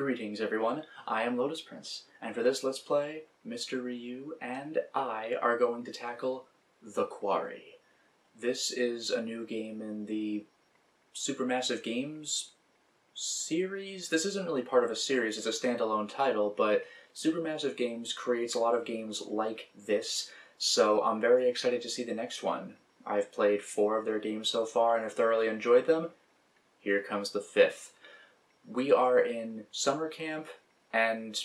Greetings, everyone. I am Lotus Prince, and for this Let's Play, Mr. Ryu and I are going to tackle The Quarry. This is a new game in the Supermassive Games series. This isn't really part of a series, it's a standalone title, but Supermassive Games creates a lot of games like this, so I'm very excited to see the next one. I've played four of their games so far and have thoroughly enjoyed them. Here comes the fifth we are in summer camp, and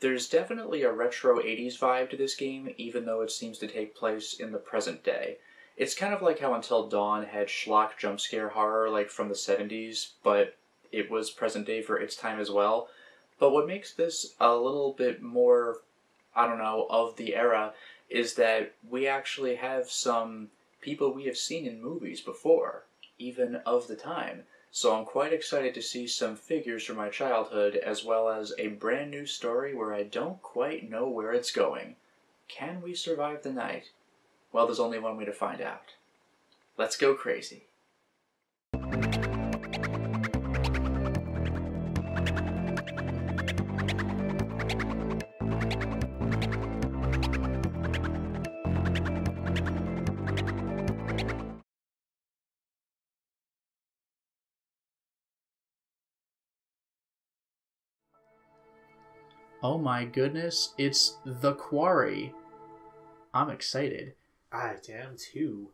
there's definitely a retro 80s vibe to this game, even though it seems to take place in the present day. It's kind of like how Until Dawn had schlock jump scare horror, like from the 70s, but it was present day for its time as well. But what makes this a little bit more, I don't know, of the era is that we actually have some people we have seen in movies before, even of the time. So I'm quite excited to see some figures from my childhood as well as a brand new story where I don't quite know where it's going. Can we survive the night? Well, there's only one way to find out. Let's go crazy. Oh my goodness, it's The Quarry. I'm excited. I am too.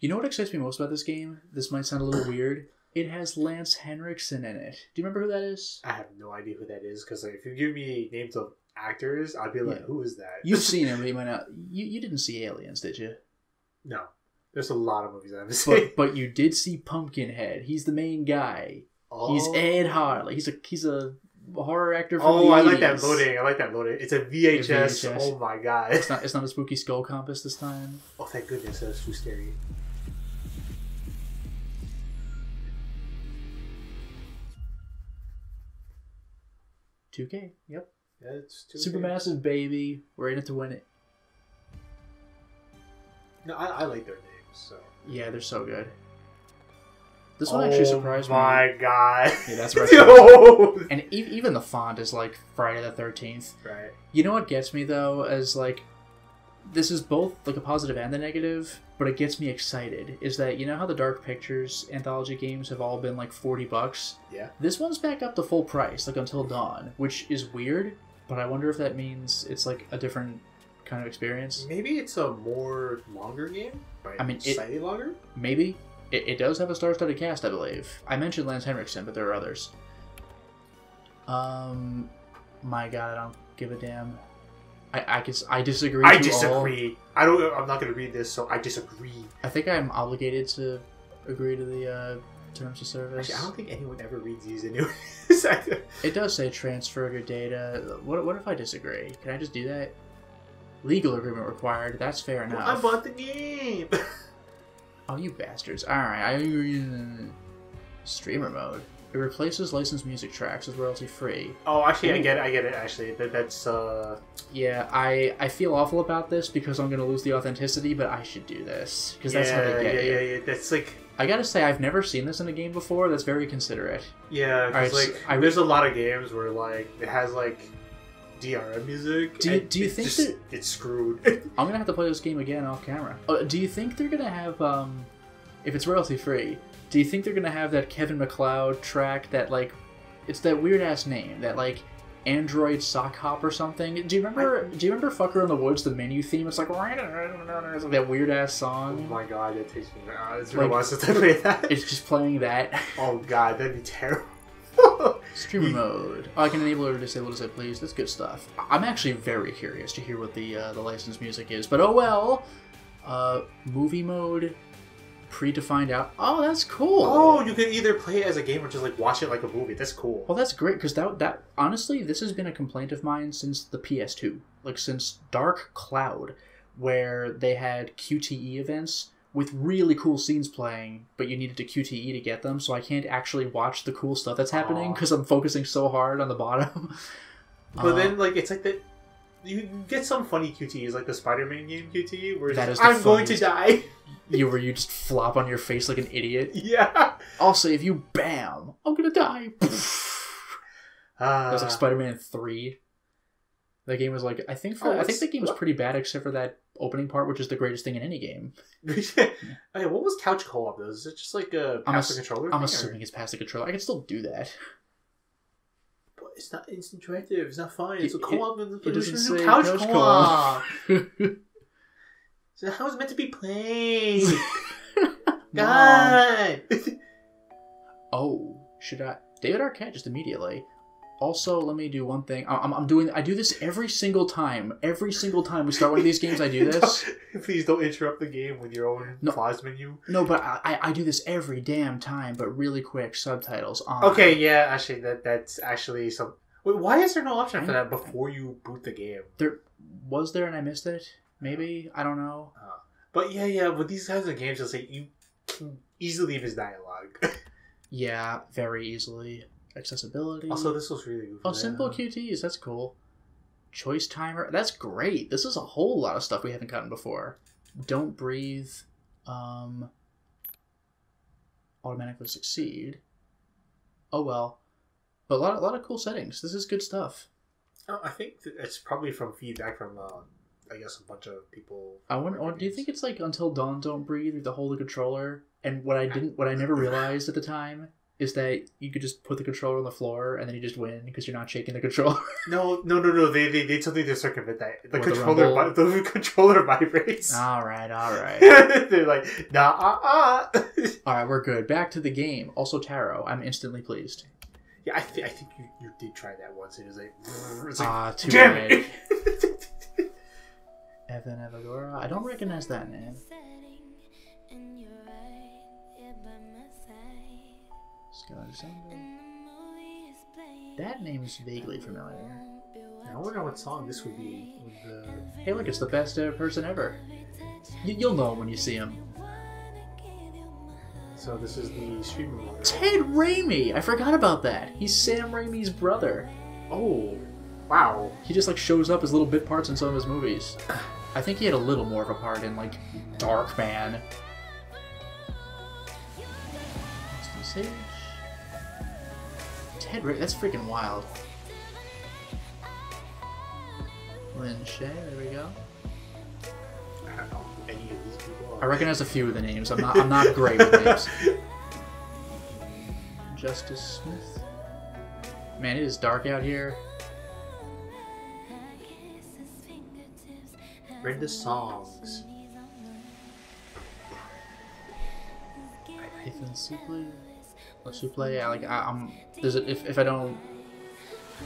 You know what excites me most about this game? This might sound a little weird. It has Lance Henriksen in it. Do you remember who that is? I have no idea who that is because like, if you give me names of actors, I'd be like, Yeah. who is that? You've seen him, but you might not. You, you didn't see Aliens, did you? no. There's a lot of movies I haven't seen. But but you did see Pumpkinhead. He's the main guy. He's Oh. Ed Harley. He's a he's a horror actor from Oh, the I like that loading. I like that loading. It's a VHS. VHS. Oh my god. It's not it's not a spooky skull compass this time. Oh, thank goodness. That's too scary. Two K. Yep. Yeah, it's Supermassive baby. We're in it to win it. No, I, I like their names. So. Yeah, they're so good. This one actually surprised oh me. my god. Yeah, that's right. Yo! And e- even the font is like Friday the Thirteenth. Right. You know what gets me though, is like this is both like a positive and a negative, but it gets me excited. Is that you know how the Dark Pictures anthology games have all been like forty bucks? Yeah. This one's back up to full price, like Until Dawn, which is weird. But I wonder if that means it's like a different kind of experience. Maybe it's a more longer game. Right? I mean, it- slightly longer. Maybe. It, it does have a star-studded cast, I believe. I mentioned Lance Henriksen, but there are others. Um, my God, I don't give a damn. I I, guess, I disagree. I to disagree. I don't. I'm not gonna read this, so I disagree. I think I'm obligated to agree to the uh, terms of service. Actually, I don't think anyone ever reads these anyways. It does say transfer your data. What what if I disagree? Can I just do that? Legal agreement required. That's fair Well, enough. I bought the game. Oh, you bastards. Alright, I. Streamer mode. It replaces licensed music tracks with royalty free. oh, actually, I get it. I get it. Actually, that, that's uh. Yeah, I, I feel awful about this because I'm going to lose the authenticity, but I should do this. Because yeah, that's how they get yeah, you. yeah, yeah. That's like. I gotta say, I've never seen this in a game before. That's very considerate. Yeah, because so like I- there's a lot of games where like it has like DRM music. Do you- do you it's think just- that- it's screwed? I'm gonna have to play this game again off camera. Uh, do you think they're gonna have, um, if it's royalty free, do you think they're gonna have that Kevin MacLeod track that, like, it's that weird ass name, that, like, Android Sock Hop or something? Do you remember, do you remember Fucker in the Woods, the menu theme? It's like, it's like that weird ass song. oh my god, that takes me. Uh, it's Like- while since I played that. It's just playing that. Oh god, that'd be terrible. Streamer mode. Oh, I can enable or disable as I please. That's good stuff. I'm actually very curious to hear what the uh, the licensed music is, but oh well. Uh, movie mode, predefined out. Oh, that's cool. Oh, you can either play it as a game or just like watch it like a movie. That's cool. Well, that's great because that that honestly, this has been a complaint of mine since the PS2, like since Dark Cloud, where they had QTE events with really cool scenes playing, but you needed to QTE to get them, so I can't actually watch the cool stuff that's happening because I'm focusing so hard on the bottom. But Uh, then like it's like that. You get some funny QTEs like the Spider-Man game QTE where it's That just, is the I'm going to die. you where you just flop on your face like an idiot. yeah. I'll save you. Bam! I'm gonna die. Uh, It was like Spider-Man Three. That game was like I think for Oh, I think the game was pretty bad except for that opening part, which is the greatest thing in any game. okay, what was couch co-op though? Is it just like a I'm ass- controller? I'm thing, or- assuming it's past the controller. I can still do that. But it's not it's interactive. It's not fun. It's a It- co-op. it doesn't it's say a couch, couch co-op. co-op. so how is it meant to be played? God. Oh, should I? David Arquette just immediately. Also, let me do one thing. I'm, I'm doing. I do this every single time. Every single time we start one of these games, I do this. Please don't interrupt the game with your own No. pause menu. No, but I, I- do this every damn time. But really quick, subtitles on. Okay, yeah, actually, that that's actually some. Wait, why is there no option for that before you boot the game? There was there, and I missed it. Maybe uh, I don't know. Uh, but yeah, yeah, with these kinds of games, it's like you can easily miss dialogue. Yeah, very easily. Accessibility. also, this was really good. oh, simple QTs. That's cool. Choice timer. That's great. This is a whole lot of stuff we haven't gotten before. Don't breathe. Um. Automatically succeed. Oh well. But a lot, a lot of cool settings. This is good stuff. Oh, I think it's probably from feedback from, uh, I guess, a bunch of people. I wonder. Or do you think it's like until dawn don't breathe? You the to hold the controller. And what I didn't, what I never realized at the time is that you could just put the controller on the floor and then you just win because you're not shaking the controller. No, no, no, no. They they did something to circumvent that. The controller, vi- the controller vibrates. all right, all right. They're like, nah, ah, ah. All right, we're good. Back to the game. Also, tarot. I'm instantly pleased. yeah, I, th- I think you, you did try that once. It was like, it's like, Ah, too damn it. Evan Evagora. I don't recognize that name. That name's vaguely familiar. I wonder what song this would be. With. Hey, look, it's the best uh, person ever. Y- you'll know him when you see him. So this is the streaming. Ted Raimi. I forgot about that. He's Sam Raimi's brother. Oh, wow. He just like shows up as little bit parts in some of his movies. I think he had a little more of a part in like Darkman. Halston Sage. Ted Ra- that's freaking wild. Lin Shaye, there we go. I don't know any of these people I recognize a few of the names. I'm not I'm not great with names. Justice Smith. Man, it is dark out here. Read the songs. Ethan Suplee. Or play. yeah, like I, I'm. There's a, if if I don't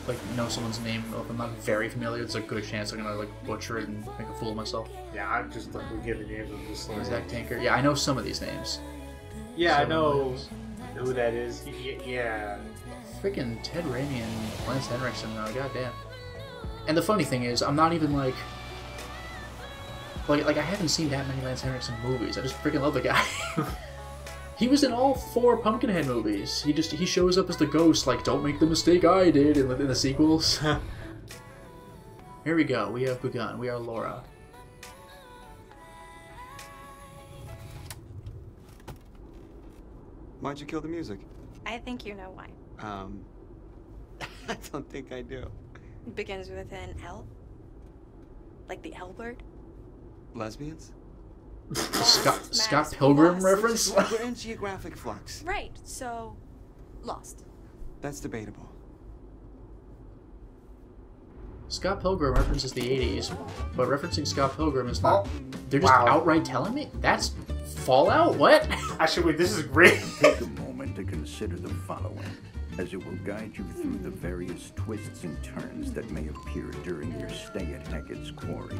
like know someone's name, or if I'm not very familiar, it's a good chance I'm gonna like butcher it and make a fool of myself. Yeah, I'm just looking at the names of this like, Zach Tanker. Yeah, I know some of these names. Yeah, I know who that is. Y- Yeah. Freaking Ted Raimi and Lance Henriksen, though. Goddamn. And the funny thing is, I'm not even like. Like, like I haven't seen that many Lance Henriksen movies. I just freaking love the guy. he was in all four Pumpkinhead movies. He just he shows up as the ghost. Like, don't make the mistake I did in the, in the sequels. Here we go. We have begun. We are Laura. Why'd you kill the music? I think you know why. Um, I don't think I do. It begins with an L. Like the L word. Lesbians? Scott Scott Pilgrim lost. reference. We're in geographic flux. Right, so lost. That's debatable. Scott Pilgrim references the 80s, but referencing Scott Pilgrim is not. Oh, they're just Wow. outright telling me? That's Fallout? What? Actually, wait, this is great. Take a moment to consider the following, as it will guide you through the various twists and turns that may appear during your stay at Hackett's Quarry.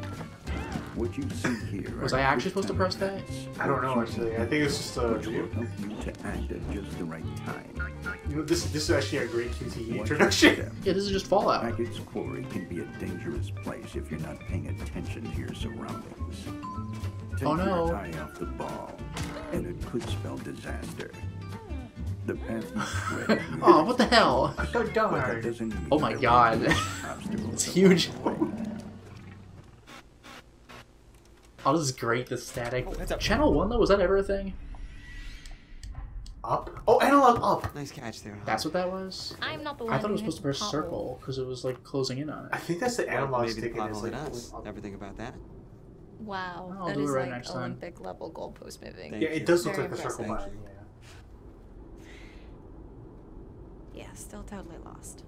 What you see here Was I actually supposed to press that? I don't know, actually. I think it's just a which will help you to act at just the right time. You know, this this is actually a great QTE One introduction. step. Yeah, this is just Fallout. Hackett's Quarry can be a dangerous place if you're not paying attention to your surroundings. Oh, Take Oh, no. your eye off the ball, and it could spell disaster. The path Oh, what the hell? So But darn. Oh my God. won't be obstacles It's huge. the way. Oh, this is great, the static. Oh, Channel 1, though, was that ever a thing? Up. Oh, analog up. Nice catch there. Huh? That's what that was. I'm not the one. I thought it was supposed to hit press the circle because it was like closing in on it. I think that's the analog Maybe the stick. and it's pothole like us. Never think about that. Wow, I'll that do is it right like next time. Olympic level goalpost moving. Thank Yeah, you. it does look Very like the circle impressive. button. Thank Yeah. Yeah, still totally lost.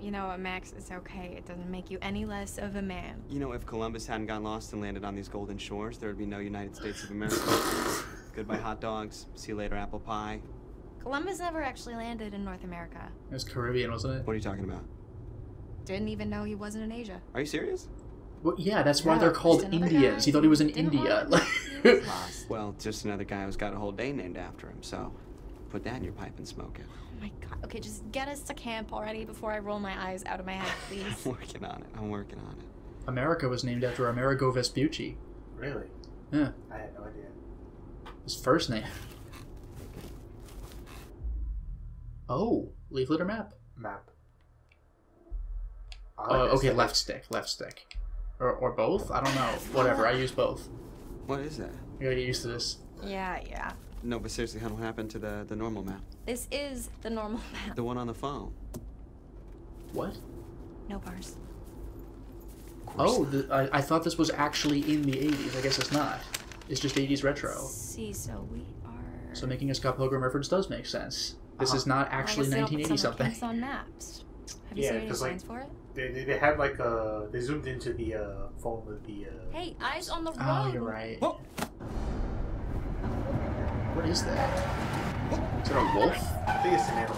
You know what, Max? It's okay. It doesn't make you any less of a man. You know, if Columbus hadn't gotten lost and landed on these golden shores, there would be no United States of America. Goodbye, hot dogs. See you later, apple pie. Columbus never actually landed in North America. It was Caribbean, wasn't it? What are you talking about? Didn't even know he wasn't in Asia. Are you serious? Well, yeah, that's why they're called Indians. guy He thought he was in who didn't India. want to be- he was lost. Well, just another guy who's got a whole day named after him, so put that in your pipe and smoke it. Oh my god. Okay, just get us to camp already before I roll my eyes out of my head, please. I'm working on it. I'm working on it. America was named after Amerigo Vespucci. Really? Yeah, I had no idea. his first name. Oh, leaflet or map? Map. Oh, like this okay, left stick, left stick, or or both. I don't know. Whatever. I use both. What is that? I gotta get used to this. yeah, yeah. No, but seriously, what happened to the, the normal map? This is the normal map. The one on the phone. What? No bars. Oh, the, I, I thought this was actually in the 80s. I guess it's not. It's just 80s retro. See, so we are. So making a Scott Pilgrim reference does make sense. This Uh-huh. is not actually guess they don't put 1980 summer something. camps on maps. Have you Yeah, seen any 'cause, like- signs for it? They, they, they had like a. They zoomed into the uh, phone with the. Uh, Hey, eyes on the road. Oh, you're right. Whoa. What is that? Is it a wolf? I think it's an animal.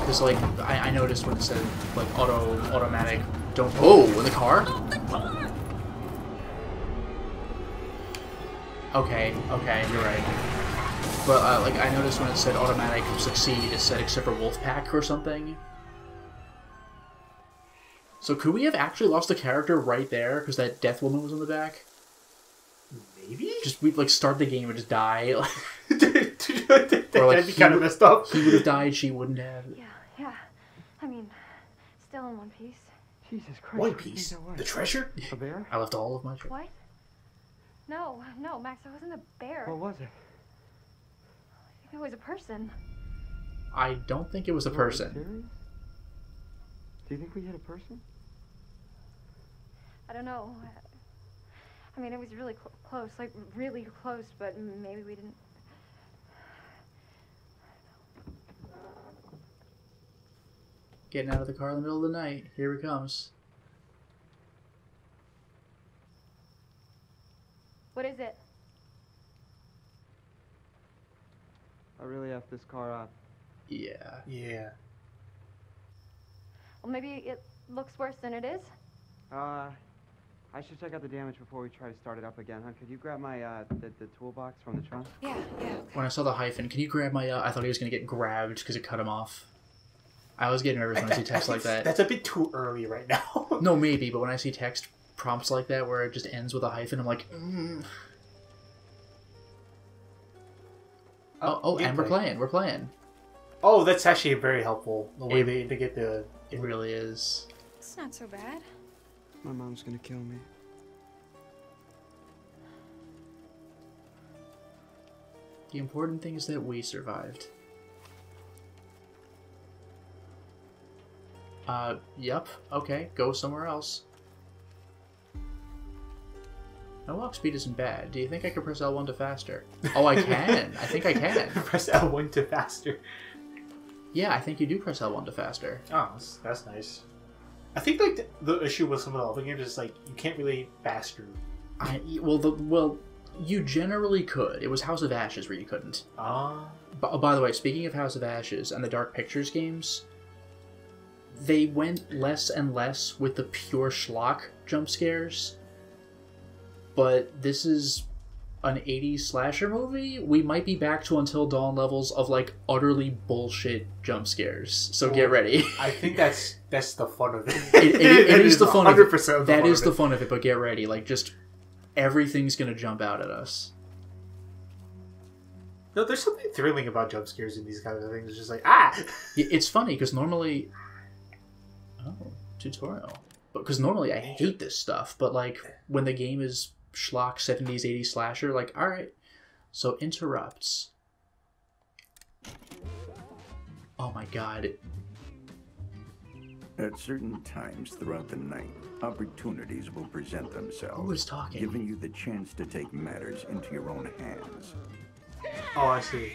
Because like I, I noticed when it said like auto automatic don't oh in the car. Okay, okay, you're right. But uh, like I noticed when it said automatic succeed, it said except for Wolfpack or something. So could we have actually lost the character right there because that death woman was in the back? Maybe? Just we'd like start the game and just die. that, Or, like, would be kind of messed up. he would have died, she wouldn't have. Yeah, yeah. I mean, still in one piece. Jesus Christ. One piece. The treasure? A bear? I left all of my. Treasure. What? No, no, Max, that wasn't a bear. What was it? I think it was a person. I don't think it was a person. Do you think we hit a person? I don't know. I mean, it was really cl- close, like really close, but maybe we didn't. Getting out of the car in the middle of the night. Here he comes. What is it? I really have this car up. Yeah. Yeah. Well, maybe it looks worse than it is. Uh, I should check out the damage before we try to start it up again, huh? Could you grab my, uh, the, the toolbox from the trunk? Yeah, yeah. When I saw the hyphen, can you grab my? Uh, I thought he was gonna get grabbed because it cut him off. I was getting nervous when I see text like that. That's a bit too early right now. No, maybe, but when I see text prompts like that where it just ends with a hyphen, I'm like, mm. oh, oh, and we're playing. We're playing. Oh, that's actually very helpful. The way It- they, they get the. It really is. It's not so bad. My mom's gonna kill me. The important thing is that we survived. Uh, yep. Okay, go somewhere else. My walk speed isn't bad. Do you think I could press L1 to faster? Oh, I can. I think I can. Press L1 to faster. Yeah, I think you do press L1 to faster. Oh, that's, that's nice. I think like the, the issue with some of the other games is like you can't really fast through. I well, the well, you generally could. It was House of Ashes where you couldn't. Ah. But, oh, by the way, speaking of House of Ashes and the Dark Pictures games, they went less and less with the pure schlock jump scares. But this is an 80s slasher movie. We might be back to Until Dawn levels of like utterly bullshit jump scares. So get ready. I think that's that's the fun of it. it, it- it is the fun of 100% it. the That is of the fun of it, but get ready. Like just everything's gonna jump out at us. No, there's something thrilling about jump scares in these kinds of things. It's just like ah. It's funny because normally, oh, tutorial. But because normally I hate this stuff, but like when the game is schlock seventies, eighties slasher, like all right, So interrupts. Oh my god. At certain times throughout the night, opportunities will present themselves. Who is talking? Giving you the chance to take matters into your own hands. Oh, I see.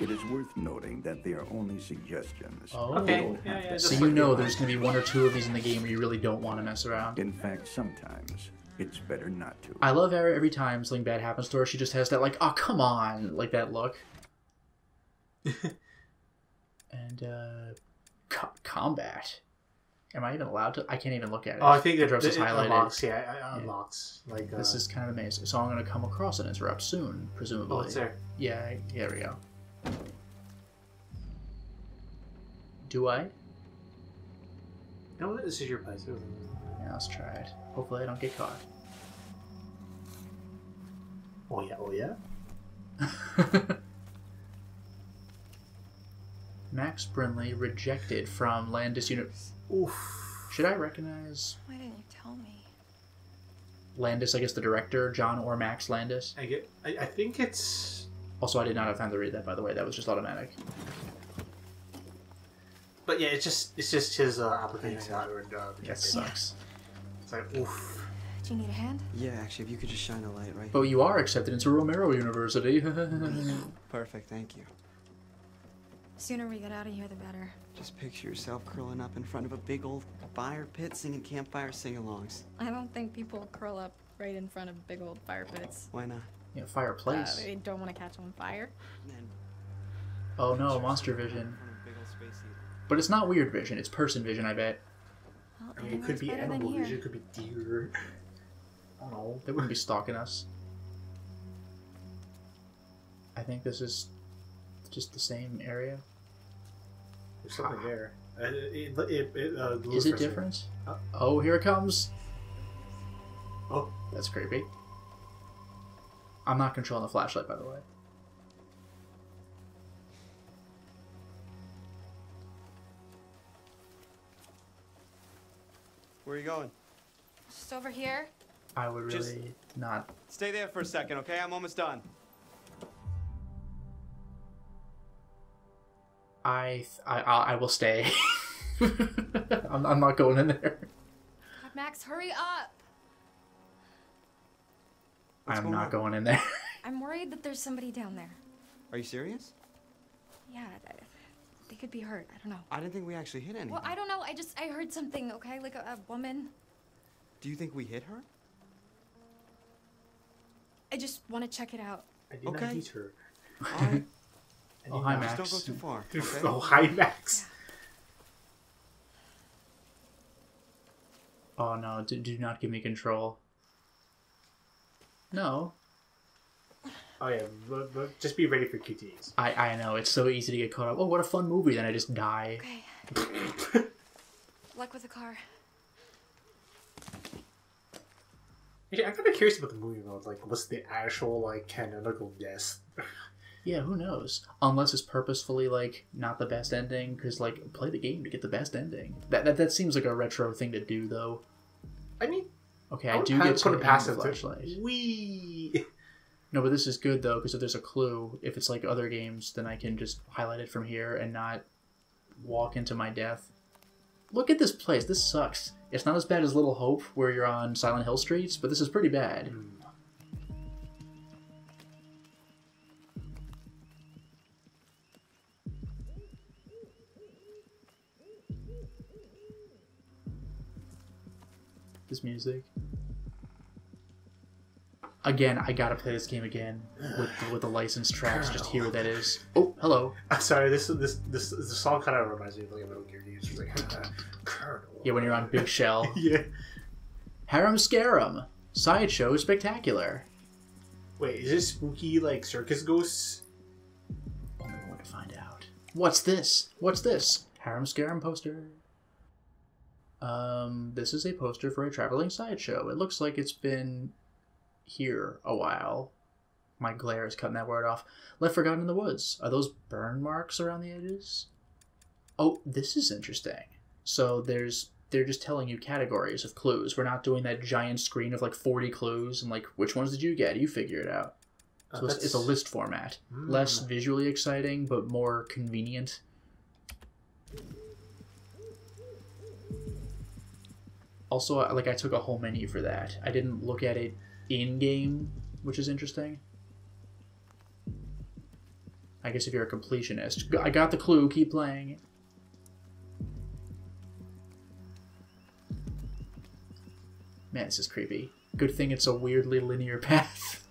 It is worth noting that they are only suggestions. Oh. Okay. Yeah, yeah, So you know there's gonna be one or two of these in the game where you really don't want to mess around. In fact, sometimes it's better not to. I love her every time something bad happens to her. She just has that like, oh come on, like that look. and uh, co- combat. Am I even allowed to? I can't even look at it. Oh, I think the it, dress it, is it highlighted. unlocks. Yeah, it unlocks. Like uh, This is kind of amazing. So I'm gonna come across an interrupt soon, presumably. Oh, it's there. Yeah, there we go. Do I? No, this is your place. Yeah, let's try it. Hopefully I don't get caught. Oh yeah. Oh yeah. Max Brinley rejected from Landis Unit. Oof. Should I recognize Why didn't you tell me? Landis? I guess the director, John or Max Landis. I get. I, I think it's. Also, I did not have time to read that, by the way. That was just automatic. But yeah, it's just it's just his uh, application got uh, That rejected. sucks. It's like oof. Do you need a hand? Yeah, actually, if you could just shine a light right But you are accepted into Romero University. Perfect, thank you. The Sooner we get out of here, the better. Just picture yourself curling up in front of a big old fire pit singing campfire sing-alongs. I don't think people curl up right in front of big old fire pits. Why not? yeah, Uh, fireplace. they don't want to catch on fire. Then oh no, monster vision. in front of a big old space heater. But it's not weird vision. It's person vision. I bet. Well, I mean, it could be better than animal It could be deer. I don't know. They wouldn't be stalking us. I think this is just the same area. There's something there. Uh, it, it, it, uh, Is it different? Uh, Oh, here it comes. Oh, That's creepy. I'm not controlling the flashlight, by the way. Where are you going? Just over here. I would really Just- not. Stay there for a second, okay? I'm almost done. I I I I will stay. I'm, I'm not going in there. God, Max, hurry up! What's I'm going not on? going in there. I'm worried that there's somebody down there. Are you serious? Yeah, th- they could be hurt. I don't know. I didn't think we actually hit anything. Well, I don't know. I just I heard something. Okay, like a, a woman. Do you think we hit her? I just want to check it out. I did not Okay. hit her. All right. I Oh, hi. Max. Just don't go too far, okay? Oh, hi, Max. Oh no! Do, do not give me control. No, Oh yeah, but, but just be ready for QTEs. I I know it's so easy to get caught up. Oh, what a fun movie! Then I just die. Okay. Luck with the car. Actually, I'm kind of curious about the movie mode. Like, what's the actual like canonical death? Yeah, who knows? Unless it's purposefully like not the best ending, because like play the game to get the best ending. That, that that seems like a retro thing to do, though. I mean, Okay, I I, do get to put the it past end flashlight. We. No, but this is good though, because if there's a clue, if it's like other games, then I can just highlight it from here and not walk into my death. Look at this place. This sucks. It's not as bad as Little Hope, where you're on Silent Hill streets, but this is pretty bad. Hmm. This music. Again, I gotta play this game again with the, with the licensed tracks. Just hear what that is. Oh, hello. I'm sorry. This this this the song kind of reminds me of like a Metal Gear. It's like Colonel. Yeah, when you're on Big Shell. yeah. Harem Scarum. Sideshow Spectacular. Wait, is this spooky like circus ghosts? Only one to find out. What's this? What's this? Harem Scarum poster. Um, this is a poster for a traveling sideshow. It looks like it's been here a while. My glare is cutting that word off. Left Forgotten in the Woods. Are those burn marks around the edges? Oh, this is interesting. So there's they're just telling you categories of clues. We're not doing that giant screen of like 40 clues and like which ones did you get? You figure it out. Uh, So it's, it's a list format. Mm. Less visually exciting, but more convenient. Also, like I took a whole menu for that. I didn't look at it in game, which is interesting. I guess if you're a completionist, I got the clue. Keep playing. Man, this is creepy. Good thing it's a weirdly linear path.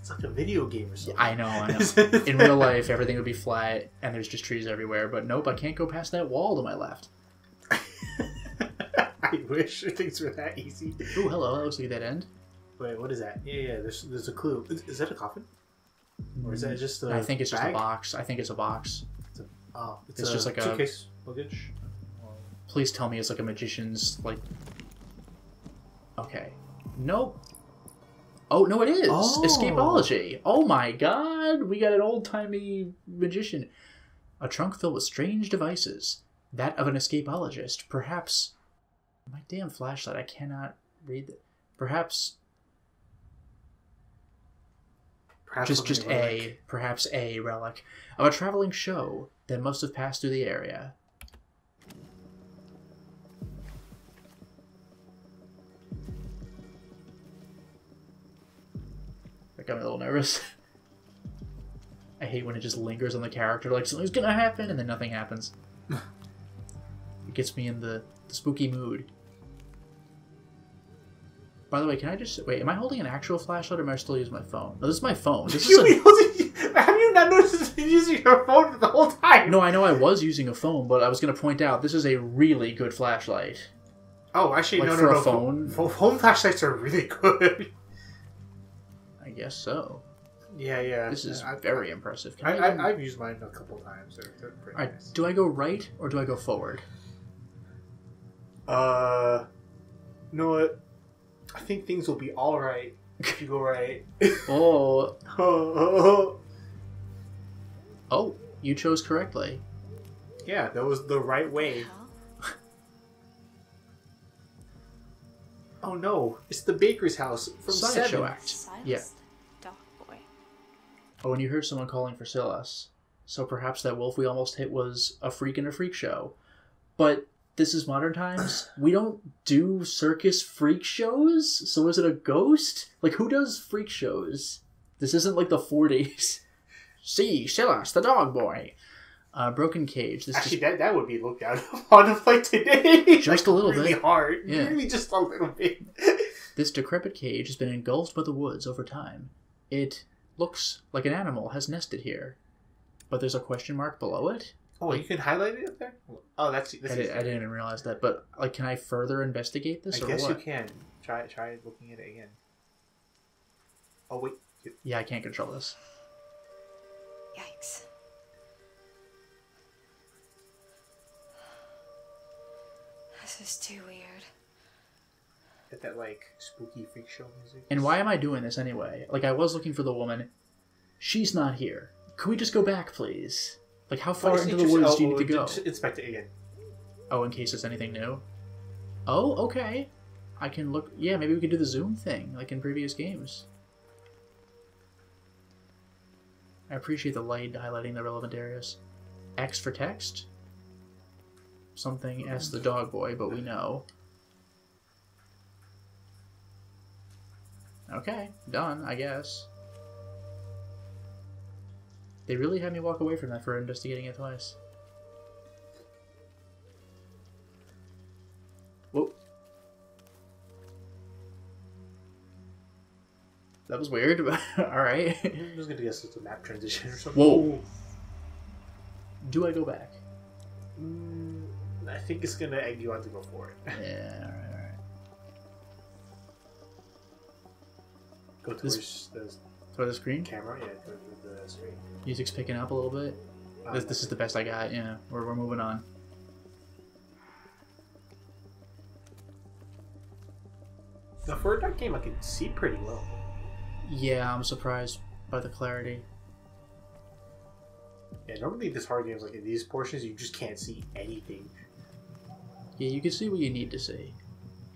It's like a video game or something. I know, I know. In real life, everything would be flat and there's just trees everywhere. But nope, I can't go past that wall to my left. I wish things were that easy. Oh, hello. That looks like a dead end. Wait, what is that? Yeah, yeah. There's there's a clue. Is, is that a coffin? Or is that mm, just a I think it's just a box. I think it's a box. Oh, it's, It's a just like a- suitcase luggage. Please tell me it's like a magician's like. Okay. Nope. Oh no, it is Oh. escapology. Oh my god, we got an old timey magician. A trunk filled with strange devices. That of an escapologist. Perhaps. My damn flashlight. I cannot read. The... Perhaps Perhaps just just like- a perhaps a relic of a traveling show that must have passed through the area. That got me a little nervous. I hate when it just lingers on the character, like something's gonna happen and then nothing happens. it gets me in the, the spooky mood. By the way, can I just wait? Am I holding an actual flashlight, or am I still using my phone? No, this is my phone. This is You a, Have you not noticed you're using your phone the whole time? no, I know I was using a phone, but I was going to point out this is a really good flashlight. Oh, actually, Like no, for no, a no. phone? Phone, flashlights are really good. I guess so. yeah, yeah. This is I, very impressive. Can I, I, I, I've used mine a couple times. They're, they're pretty Alright, nice. do I go right or do I go forward? Uh, you know what? I think things will be all right if you go right. Oh, oh, oh, you chose correctly. yeah, that was the right way. Oh no, it's the baker's house from Sideshow Seven. act. Silas Yeah. boy. Oh, and you heard someone calling for Silas. So perhaps that wolf we almost hit was a freak in a freak show. But this is modern times. We don't do circus freak shows. So is it a ghost? Like who does freak shows? This isn't like the 40s. See, Silas, the dog boy. Uh, broken cage. This Actually, just, that, that would be looked out upon of like today. Just Like, a little really bit. hard. Yeah. Maybe just a little bit. this decrepit cage has been engulfed by the woods over time. It looks like an animal has nested here. But there's a question mark below it? Oh, you can highlight it up there. Oh, that's that's. I, did, I didn't even realize that. But like, can I further investigate this I or guess what? you can try try looking at it again. Oh wait, Yeah, I can't control this. Yikes. This is too weird. get that like spooky freak show music. And why am I doing this anyway? Like, I was looking for the woman. She's not here. Could we just go back, please? Like, how far into the woods do you need to go? Inspect it again. Oh, in case there's anything new. Oh, okay. I can look. Yeah, maybe we could do the zoom thing, like in previous games. I appreciate the light highlighting the relevant areas. X for text. Something S the dog boy, but we know. Okay, done, I guess. They really had me walk away from that for investigating it twice. Whoa. That was weird, but alright. I'm just gonna guess it's a map transition or something. Whoa. Do I go back? Mm, I think it's gonna egg you on to go for it. Yeah, alright, alright. Go This- towards the Throw the screen. camera. Yeah, the screen. Music's picking up a little bit. Uh, This, this is the best I got, yeah. We're, we're moving on. Now, for a dark game, I can see pretty well. Yeah, I'm surprised by the clarity. Yeah, normally these hard games, like in these portions, you just can't see anything. Yeah, you can see what you need to see.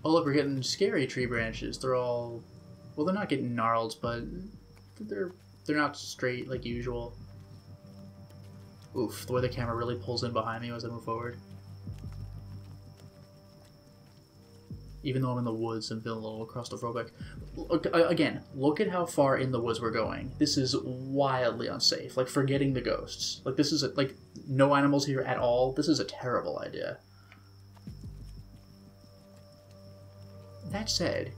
Oh, look, we're getting scary tree branches. They're all Well, they're not getting gnarled, but they're they're not straight like usual. Oof, the way the camera really pulls in behind me as I move forward. Even though I'm in the woods and feeling a little claustrophobic. Look, again, look at how far in the woods we're going. This is wildly unsafe. Like, forgetting the ghosts. Like, this is, a, like, no animals here at all. This is a terrible idea. That said,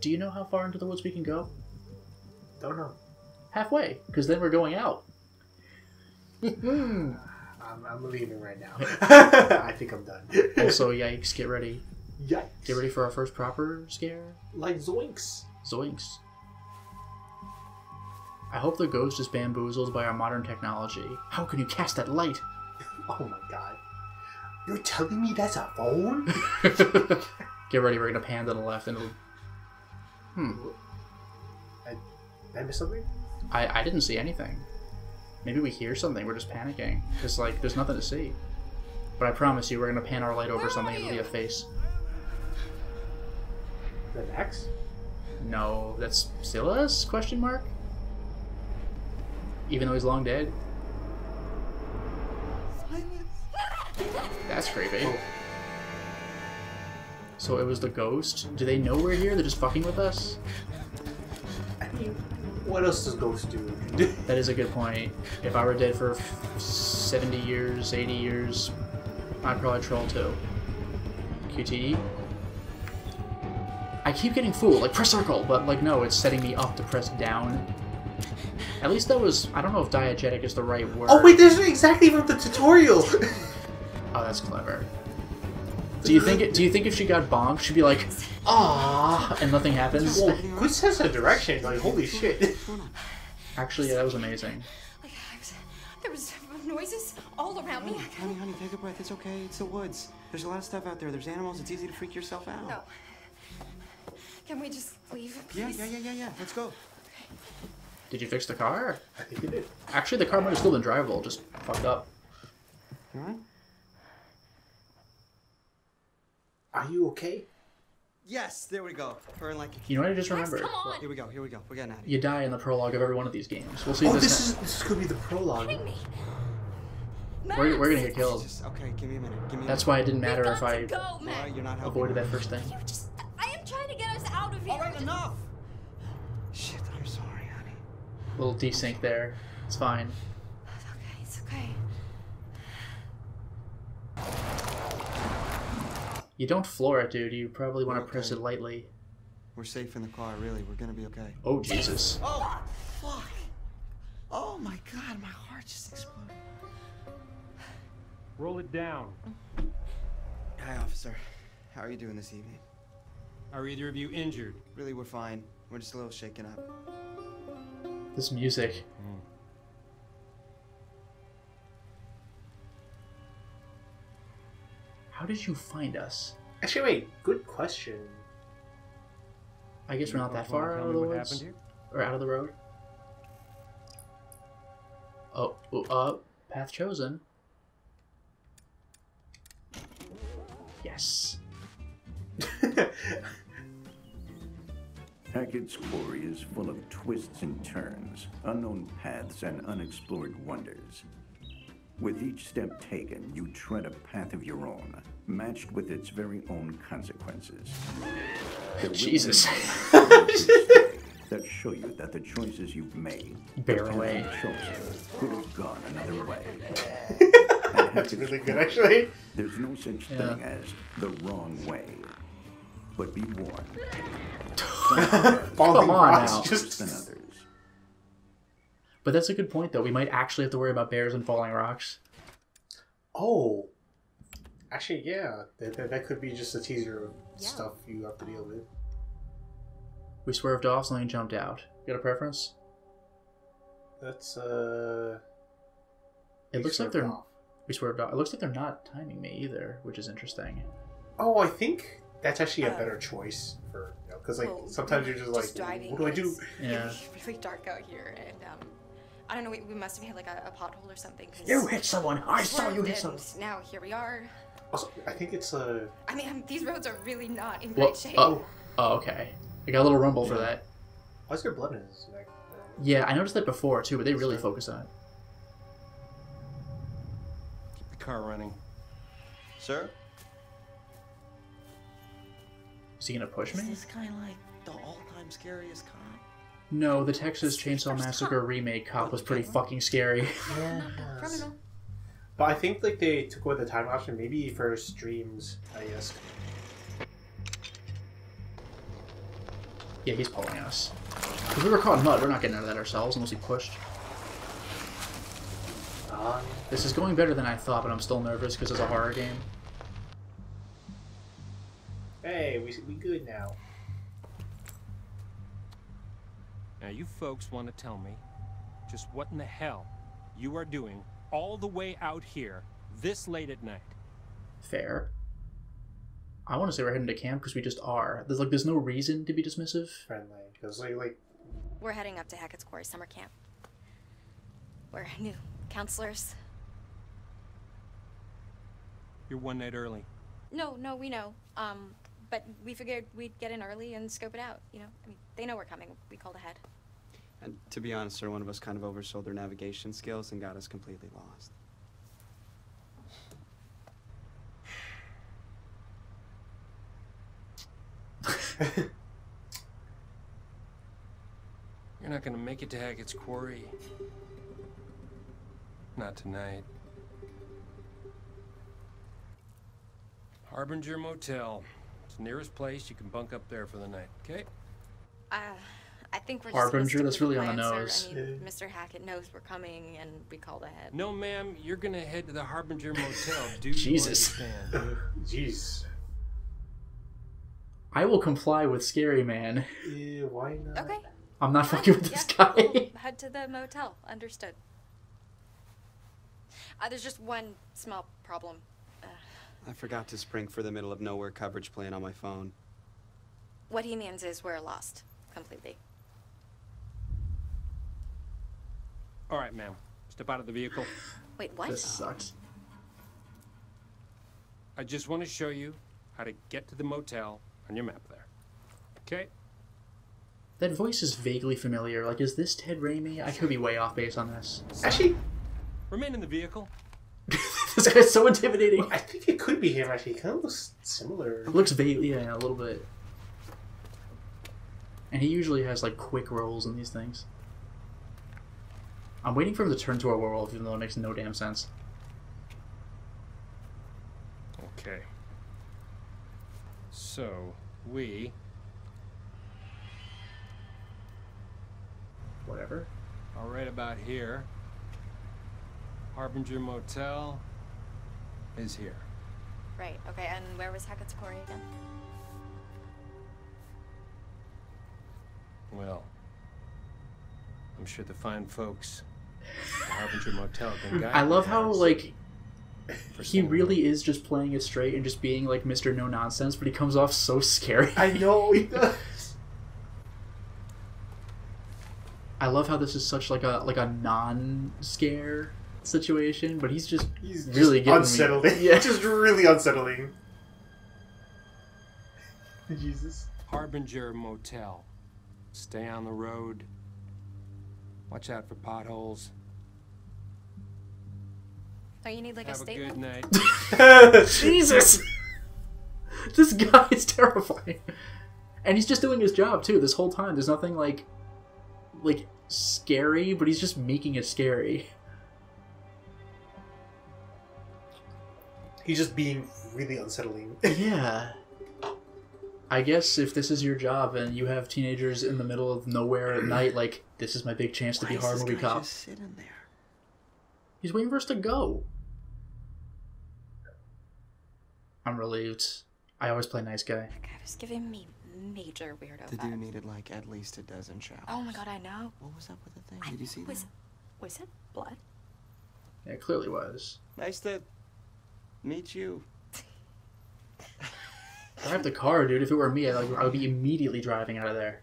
do you know how far into the woods we can go? Don't know. Halfway, because then we're going out. I'm, I'm leaving right now. I think I'm done. Also, yikes, get ready. Yikes. Get ready for our first proper scare. Like zoinks. Zoinks. I hope the ghost is bamboozled by our modern technology. How can you cast that light? Oh my god. You're telling me that's a phone? Get ready, we're gonna pan to the left and it'll... Hmm. Did I miss something? I, I didn't see anything. Maybe we hear something, we're just panicking. Because, like, there's nothing to see. But I promise you, we're gonna pan our light over Where something are and it'll be a face. The next? No, that's still us? Question mark. Even though he's long dead. That's creepy. Oh. So it was the ghost. Do they know we're here? They're just fucking with us. I mean, what else does Ghost do? That is a good point. If I were dead for 70 years, 80 years, I'd probably troll too. QTE. I keep getting fooled. Like press circle, but like no, it's setting me up to press down. At least that was. I don't know if diegetic is the right word. oh wait, there's exactly from the tutorial. Oh, that's clever. Do you think? It, do you think if she got bonked, she'd be like, ah, and nothing happens? well, good sense of direction. Like holy shit. Actually, yeah, that was amazing. Like, was, there was noises all around me. Honey, honey, take a breath. It's okay. It's the woods. There's a lot of stuff out there. There's animals. It's easy to freak yourself out. No. Can we just leave, Yeah, please? yeah, yeah, yeah, yeah. Let's go. Did you fix the car? I think you did. Actually, the car might have still been drivable, just fucked up. You all right? Are you okay? Yes, there we go. Purring like a You know what I just Guys, remembered? come on. Here we go. Here we go. We're getting out of here. You die in the prologue of every one of these games. We'll see Oh, this. this is this could be the prologue. Me? We're, we're gonna get killed. Just okay. Give me a minute. Give me. That's a why it didn't matter if I go, Laura, you're not helping. avoided that first thing. You just, I am trying to get us out of here. All right, enough. Shit, I'm sorry, honey. Little desync there. It's fine. It's okay, it's okay. You don't floor it, dude. You probably want to Okay. press it lightly. We're safe in the car. Really, we're gonna be okay. Oh Jesus! Oh, fuck. Oh my god, my heart just exploded. Roll it down. Hi, officer. How are you doing this evening? Are either of you injured? Really, we're fine. We're just a little shaken up. This music. How did you find us? Actually, wait. Good question. I guess we're not that far out of the woods or out of the road. Oh, oh, uh, path chosen. Yes. Hackett's Quarry is full of twists and turns, unknown paths, and unexplored wonders. With each step taken, you tread a path of your own, matched with its very own consequences. There will be Jesus. that show you that the choices you've made, Bear the path away. you've could have gone another way. That's Hackett's really good, actually. There's no such Yeah. thing as the wrong way. But be warned, Falling Come on rocks now. just than others. But that's a good point, though. We might actually have to worry about bears and falling rocks. Oh. Actually, yeah. That, that, that could be just a teaser of Yeah. stuff you have to deal with. We swerved off, something jumped out. You got a preference? That's, uh. It looks like they're off. we swerved off. It looks like they're not timing me either, which is interesting. Oh, I think that's actually a Uh, better choice for, you know, because, like, Well, sometimes you're just like, driving what do I do? is Yeah. Really, really dark out here, and um, I don't know. We, we must have hit like a, a pothole or something. You hit someone! I saw you hit someone! Now here we are. Also, I think it's, uh. I mean, um, these roads are really not in Well, great shape. oh, oh, okay. I got a little rumble for that. Why's there blood in his neck? Yeah, I noticed that before too, but they really focus on it. Keep the car running. Sir? Is he gonna push Is me? this guy like the all-time scariest cop? No, the Texas Chainsaw Massacre remake cop was pretty fucking scary. Criminal. But I think like they took away the time option maybe for streams. I guess. Yeah, he's pulling us. Because we were caught in mud, we're not getting out of that ourselves unless he pushed. Um, This is going better than I thought, but I'm still nervous because it's a horror game. hey, we we good now. Now, you folks want to tell me just what in the hell you are doing all the way out here this late at night. Fair. I want to say we're heading to camp because we just are. There's like, there's no reason to be dismissive. Friendly, because like like We're heading up to Hackett's Quarry summer camp. We're new counselors. You're one night early. No, no, we know. Um, but we figured we'd get in early and scope it out. You know, I mean, they know we're coming. We called ahead. And to be honest, sir, one of us kind of oversold their navigation skills and got us completely lost. You're not gonna make it to Hackett's Quarry. Not tonight. Harbinger Motel. It's the nearest place. You can bunk up there for the night, okay? Uh, I think we're Harbinger, just gonna that's stick with really on the plan, nose. I mean, Mr. Hackett knows we're coming, and we called ahead. No, ma'am. You're gonna head to the Harbinger Motel. Do Jesus. you understand? jeez. I will comply with Scary Man. Yeah, why not? Okay. I'm not fucking with this yeah, guy. We'll head to the motel. Understood. Uh, there's just one small problem. Uh, I forgot to spring for the middle of nowhere coverage plan on my phone. what he means is we're lost completely. All right, ma'am. Step out of the vehicle. Wait, what? This sucks. I just want to show you how to get to the motel on your map there. Okay? That voice is vaguely familiar. Like, is this Ted Raimi? I could be way off base on this. Actually, Remain in the vehicle. this guy's so intimidating. I think it could be him. Actually, he kind of looks similar. Looks vaguely, yeah, a little bit. And he usually has like quick rolls in these things. I'm waiting for him to turn to our werewolf, even though it makes no damn sense. Okay. So, we Whatever. All right, about here. Harbinger Motel is here. Right. Okay. And where was Hackett's Quarry again? Well, I'm sure the fine folks at the Harbinger Motel hmm. I love how as like he really is just playing it straight and just being like Mr. No Nonsense, but he comes off so scary. I know he does. I love how this is such like a like a non scare situation, but he's just He's really just getting unsettling. Me. Yeah. just really unsettling. Jesus. Harbinger Motel. Stay on the road. Watch out for potholes. Oh, you need like Have a a statement. good night. Jesus, this guy is terrifying, and he's just doing his job too. This whole time, there's nothing like like scary, but he's just making it scary. He's just being really unsettling. Yeah. I guess if this is your job and you have teenagers in the middle of nowhere at night, like this is my big chance to Why be is horror this movie cop. just sitting there? He's waiting for us to go. I'm relieved. I always play nice guy. That guy was giving me major weirdo The vibes. dude needed like at least a dozen showers. Oh my god, I know. What was up with the thing? I Did you see was, that? Was it blood? Yeah, it clearly was. Nice to meet you. Drive the car, dude. If it were me, I, like, I would be immediately driving out of there.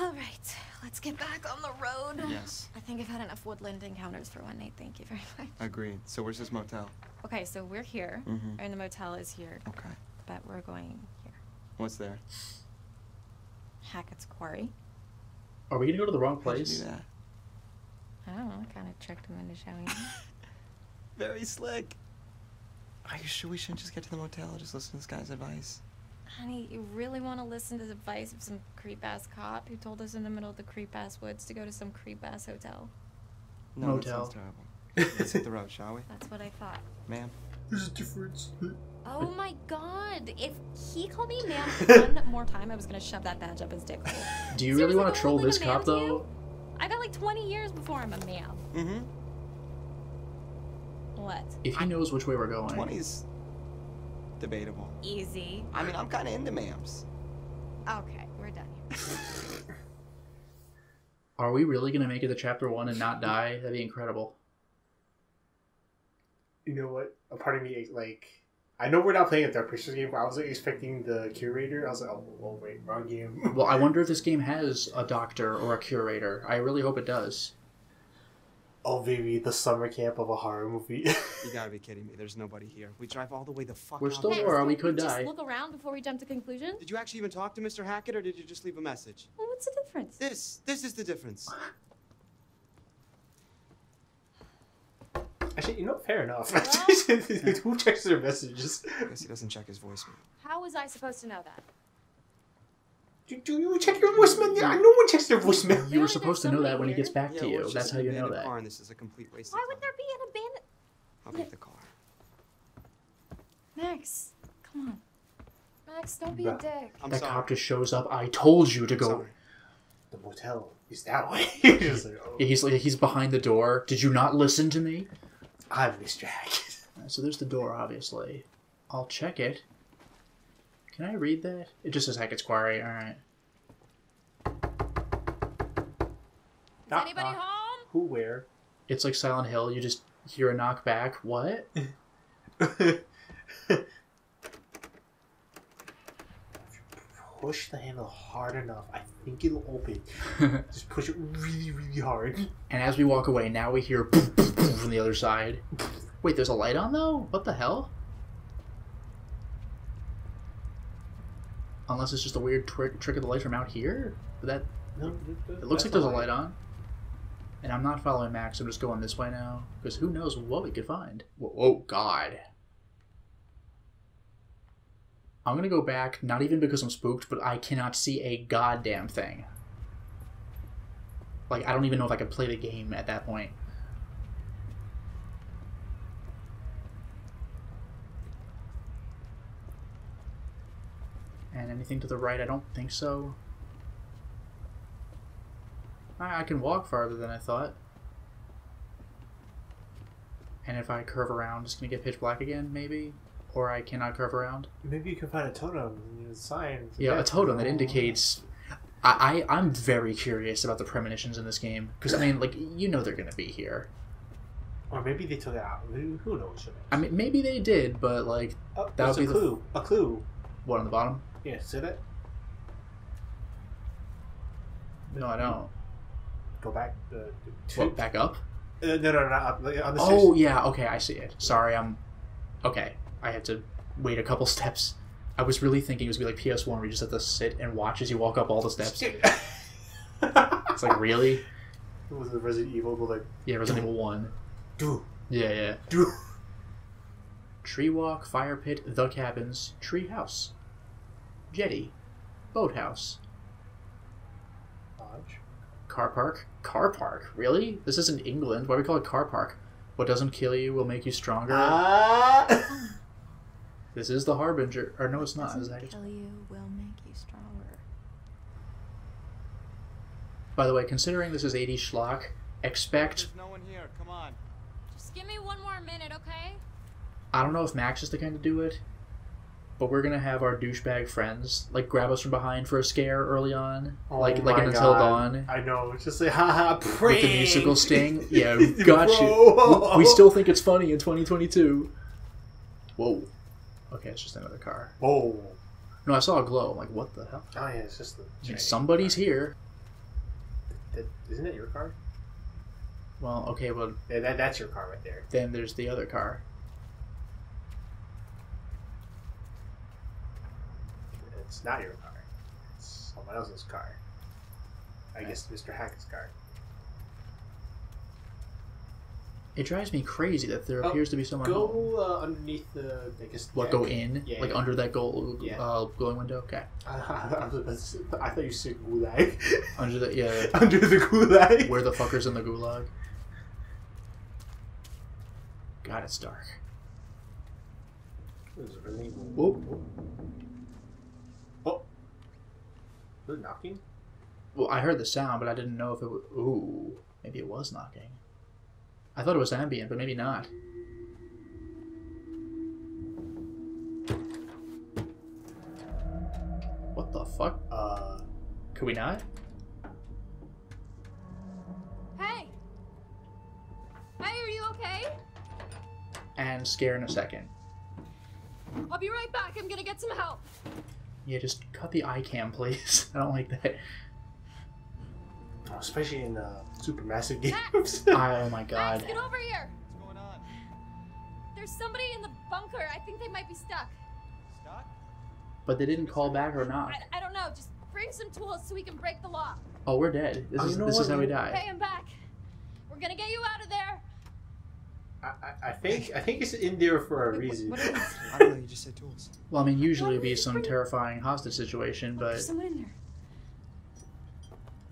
All right, let's get back on the road. Yes. I think I've had enough woodland encounters for one night. Thank you very much. Agreed. So where's this motel? Okay, so we're here, mm -hmm. and the motel is here. Okay. but we're going here. What's there? Hackett's Quarry. Are we gonna go to the wrong How'd you place? do that? I don't know. I kind of tricked him into showing me. Very slick. Are you sure we shouldn't just get to the motel? Just listen to this guy's advice. Honey, you really want to listen to the advice of some creep ass cop who told us in the middle of the creep ass woods to go to some creep ass hotel? No, Motel. that sounds terrible. Let's hit the road, shall we? That's what I thought. Ma'am. There's a difference. Oh my god! If he called me ma'am one more time, I was gonna shove that badge up his dick hole. Do you Seriously, really want the to troll this cop though? I got like 20 years before I'm a ma'am. Mm-hmm. What? If he knows which way we're going. 20's debatable. Easy. I mean, I'm kind of into ma'ams. Okay, we're done here. Are we really gonna make it to chapter one and not die? That'd be incredible. You know what? A part of me like. I know we're not playing a third person game, but I was like, expecting the curator. I was like, oh, oh wait, wrong game. Well, I wonder if this game has a doctor or a curator. I really hope it does. Oh baby, the summer camp of a horror movie. You gotta be kidding me. There's nobody here. We drive all the way the fuck We're out still here. there. we can't could just die. look around before we jump to conclusions. Did you actually even talk to Mr. Hackett, or did you just leave a message? Well, what's the difference? This, this is the difference. Actually, you know, fair enough. Well- Who checks their messages? I Guess he doesn't check his voicemail. How was I supposed to know that? Do, do you check your voicemail? Yeah, no one checks their voicemail. You were supposed to know that when he gets back Yeah, to you. it's That's how you know abandoned that. Car and this is a complete waste Why of would there be an abandoned... I'll get the car. Max, come on. Max, don't be a dick. I'm That sorry. cop just shows up. I told you to I'm go. sorry. The motel is that way. You're like, oh, He's like he's behind the door. Did you not listen to me? I'm Mr. Hackett. So there's the door, obviously. I'll check it. Can I read that? It just says Hackett's Quarry. All right. Is Knock, anybody knock. home? Who, where? It's like Silent Hill. You just hear a knock back. What? Push the handle hard enough. I think it'll open. Just push it really, really hard. And as we walk away, now we hear boom, boom, boom from the other side. Wait, there's a light on though? What the hell? Unless it's just a weird trick, trick of the light from out here? But that No, it looks like there's a light on. And I'm not following Max. I'm just going this way now because who knows what we could find. Whoa, oh God! I'm gonna go back, not even because I'm spooked, but I cannot see a goddamn thing. Like I don't even know if I could play the game at that point. And anything to the right, I don't think so. I, I can walk farther than I thought. And if I curve around, it's gonna get pitch black again, maybe? Or I cannot curve around? Maybe you can find a totem in the sign. Yeah, a totem that indicates. I, I I'm very curious about the premonitions in this game because I mean, like you know they're gonna be here. Or maybe they took it out. Who who knows? I mean, maybe they did, but like Oh, That would be a the- clue. A clue. what on the bottom? Yeah, see that? No, I don't. Go back. Uh, to, What, back up? Uh, no, no, no, like, on the Oh stairs. yeah, okay, I see it. Sorry, I'm. Okay, I had to wait a couple steps. I was really thinking it was gonna be like PS One, where you just have to sit and watch as you walk up all the steps. It's like really? It was the Resident Evil, but like, Yeah, Resident Evil One. do, Yeah, yeah. do. Tree walk, fire pit, the cabins, tree house, jetty, boathouse, Lodge. car park, car park. Really? This isn't England. Why do we call it car park? What doesn't kill you will make you stronger. Ah. this is the harbinger. Or no, it's not. Doesn't Is that- kill you will make you stronger. By the way, considering this is 80 schlock, expect. There's no one here. Come on. Just give me one more minute, okay? I don't know if Max is the kind to do it, but we're gonna have our douchebag friends like grab us from behind for a scare early on, like Oh like my in Until. Dawn. I know. It's just like, haha, with prank. the musical sting. Yeah, got you. Bro. We still think it's funny in 2022. Whoa. Okay, it's just another car. Whoa. No, I saw a glow. I'm like, what the hell? Oh yeah, it's just the. Somebody's here. That, isn't that your car? Well, okay, well, Yeah, that, that's your car right there. then there's the other car. It's not your car. It's someone else's car. I guess Mr. Hackett's car. It drives me crazy that there Oh, appears to be someone. Go uh, underneath the. I guess. What deck. go in? Yeah, like yeah. under that gold Yeah. uh, glowing window? Okay. I, I thought you said gulag. Under the yeah. under the gulag. Where the fuckers in the gulag? God, it's dark. It was really. Whoa. Was it knocking? Well, I heard the sound, but I didn't know if it was. Ooh, maybe it was knocking. I thought it was ambient, but maybe not. What the fuck? Uh. Could we not? Hey! Hey, are you okay? And scare in a second. I'll be right back. I'm gonna get some help. Yeah, just cut the eye cam, please. I don't like that. oh, Especially in uh, supermassive games. I, oh my Max, god. get over here. What's going on? There's somebody in the bunker. I think they might be stuck. Stuck? But they didn't call back or not. I, I don't know. Just bring some tools so we can break the lock. Oh, we're dead. This Oh, is this is how we Hey, die. I'm back. We're gonna get you out of there. I, I, I think I think it's in there for a Wait, what- reason. what? I don't know, you just said tools. Well, I mean, usually it'd be some terrifying hostage situation, oh, but There's someone in there.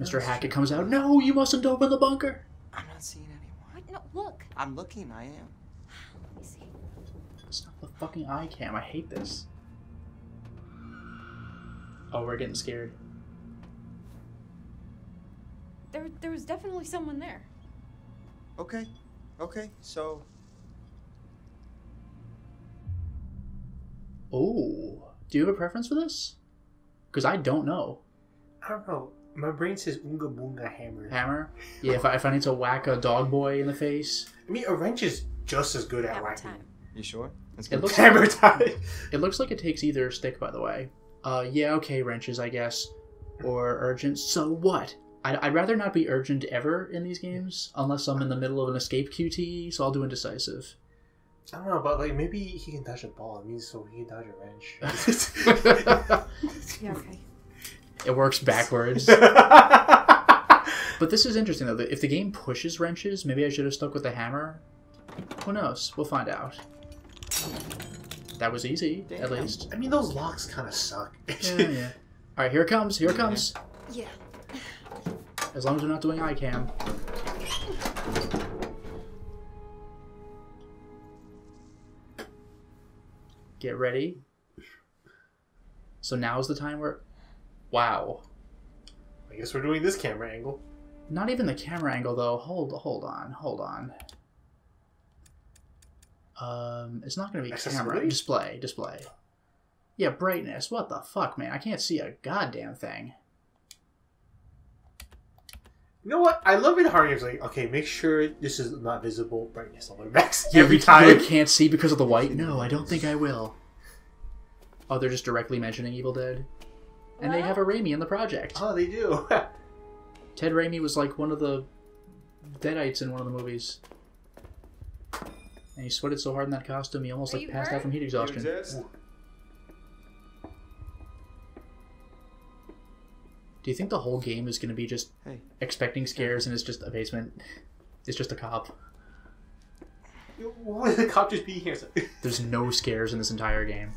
Mr. Hackett comes out. No, you mustn't open the bunker. I'm not seeing anyone. What? No, look. I'm looking, I am. Let me see. Stop the fucking eye cam. I hate this. Oh, we're getting scared. There, there was definitely someone there. Okay, okay, so Oh, do you have a preference for this? Because I don't know. I don't know. My brain says Unga Boonga Hammer. Hammer? Yeah, if I, if I need to whack a dog boy in the face, I mean, a wrench is just as good at Hammer whacking. time. you sure? Let's It looks- Hammer time. it looks like it takes either stick, by the way. Uh, yeah, okay, wrenches, I guess. Or urgent. So what? I'd, I'd rather not be urgent ever in these games, unless I'm in the middle of an escape QT, so I'll do indecisive. I don't know, but like maybe he can dodge a ball. It means so he can dodge a wrench. Yeah, okay. It works backwards. But this is interesting though. If the game pushes wrenches, maybe I should have stuck with the hammer. Who knows? We'll find out. That was easy, at least. I mean, those locks kind of suck. Yeah, yeah. All right, here it comes. Here it comes. Yeah. As long as we're not doing eye cam. Get ready. So now is the time where. Wow. I guess we're doing this camera angle. Not even the camera angle though. Hold hold on, hold on. Um, it's not gonna be camera display display. Yeah, brightness. What the fuck, man? I can't see a goddamn thing. You know what? I love it hard games. Like, okay, make sure this is not visible. Brightness on the max Yeah, every you time. really can't see because of the white. No, I don't think I will. Oh, they're just directly mentioning Evil Dead, and they have a Raimi in the project. Oh, they do. Ted Raimi was like one of the Deadites in one of the movies. And he sweated so hard in that costume, he almost Are like you passed out from heat exhaustion. Do you think the whole game is going to be just Hey. expecting scares and it's just a basement? It's just a cop. what would the cop just be here? There's no scares in this entire game.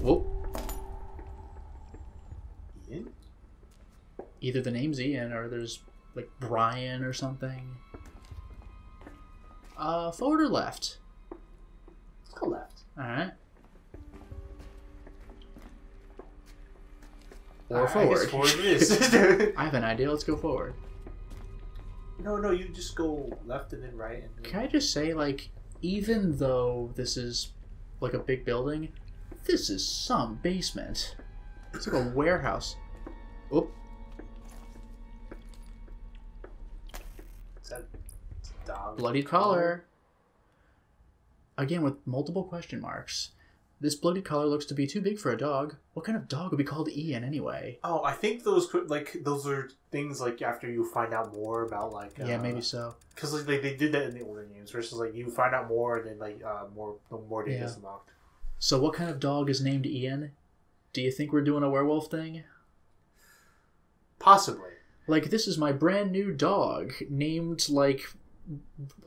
Whoa. Ian? Either the name's Ian or there's like Brian or something. Uh, forward or left? Let's go left. Alright. Or I- I forward. forward it is. I have an idea. Let's go forward. no, no, you just go left and then right. And then... Can I just say, like, even though this is like a big building, this is some basement. It's like a warehouse. Oop. Is that dog? Bloodied collar. Again, with multiple question marks. This bloodied collar looks to be too big for a dog. What kind of dog would be called Ian anyway? Oh, I think those could- like those are things like after you find out more about like yeah, maybe so. because like they, they did that in the older games versus like you find out more and then like uh more the more data Yeah. is unlocked. So, what kind of dog is named Ian? Do you think we're doing a werewolf thing? Possibly. Like, this is my brand new dog named, like,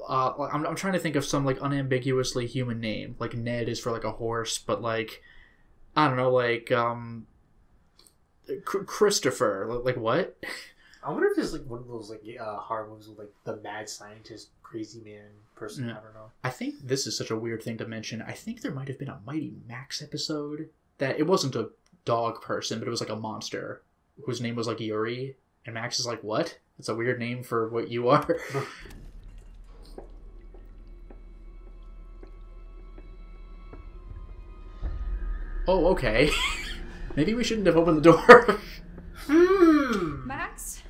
uh, I'm, I'm trying to think of some, like, unambiguously human name. Like, Ned is for, like, a horse, but, like, I don't know, like, um, Chr- Christopher. Like, what? I wonder if there's like one of those like uh, horror movies with like the mad scientist, crazy man person. Yeah. I don't know. I think this is such a weird thing to mention. I think there might have been a Mighty Max episode that it wasn't a dog person, but it was like a monster whose name was like Yuri. And Max is like, what? It's a weird name for what you are. oh, okay. Maybe we shouldn't have opened the door. Hmm. Max?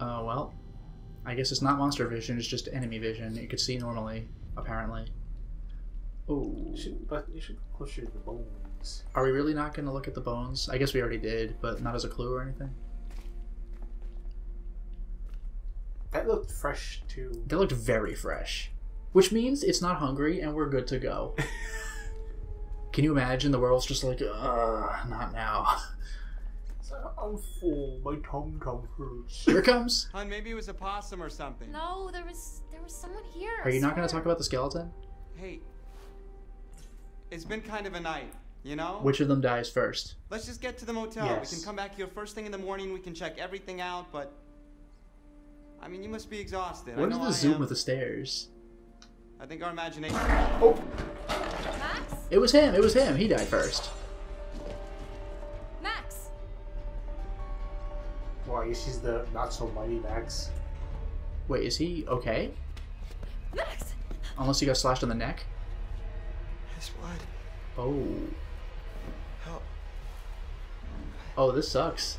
Uh, well, I guess it's not monster vision, it's just enemy vision. You could see normally, apparently. Oh. You should, but you should go closer to the bones. Are we really not going to look at the bones? I guess we already did, but not as a clue or anything. That looked fresh too. That looked very fresh, which means it's not hungry and we're good to go. Can you imagine the world's just like, Ugh, not now. I'm full. My tongue tongue hurts. Here it comes. Hun, maybe it was a possum or something. No, there was there was someone here. Are you not going to talk about the skeleton? Hey, it's been kind of a night, you know? Which of them dies first? Let's just get to the motel. Yes. We can come back here first thing in the morning. We can check everything out, but. I mean, you must be exhausted. I What know is the I zoom am. of the stairs? I think our imagination. Oh. Max? It was him. It was him. He died first. Max? Well, I guess he's the not so mighty Max. Wait, is he okay? Max? Unless he got slashed on the neck? His blood. Oh. Help. Oh, this sucks.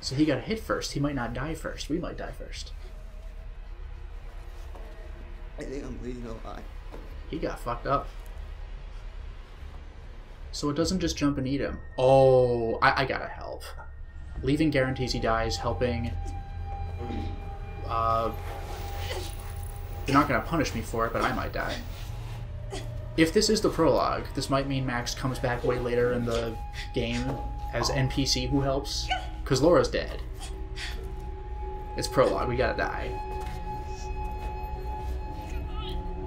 So he got hit first. He might not die first. We might die first. I think I'm bleeding a lot. He got fucked up. So it doesn't just jump and eat him. Oh, I, I gotta help. Leaving guarantees he dies. Helping. Uh, they're not gonna punish me for it, but I might die. If this is the prologue, this might mean Max comes back way later in the game as NPC who helps, because Laura's dead. It's prologue. We gotta die.